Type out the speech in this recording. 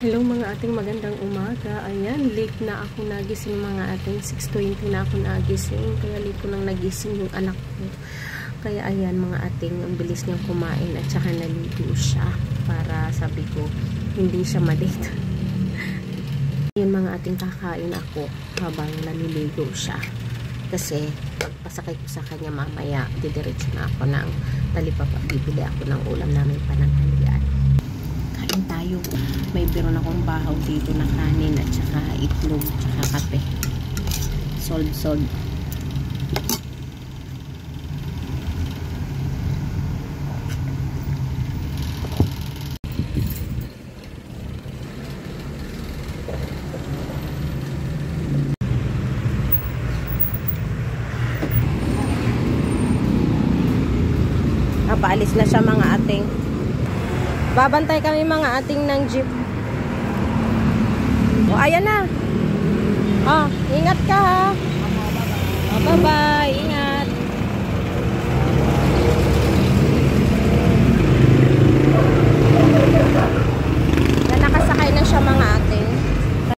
Hello mga ating magandang umaga. Ayan, late na ako nagising mga ating 6.20 na ako nagising. Kaya late ko nang nagising yung anak ko. Kaya ayan mga ating, ang bilis niyang kumain at saka naligo siya. Para sabi ko, hindi siya malate. Ayan mga ating kakain ako habang naliligo siya. Kasi pagpasakay ko sa kanya mamaya, didiretso na ako ng talipapa. Bibili ako ng ulam namin pananghalian kain tayo. May biro na akong bahaw dito na kanin at saka itlog at saka kape. Sold, sold. Ah, paalis na siya mga ating. Babantay kami mga ating ng jeep. O, ayan na. Oh, ingat ka ha. Oh, bye-bye.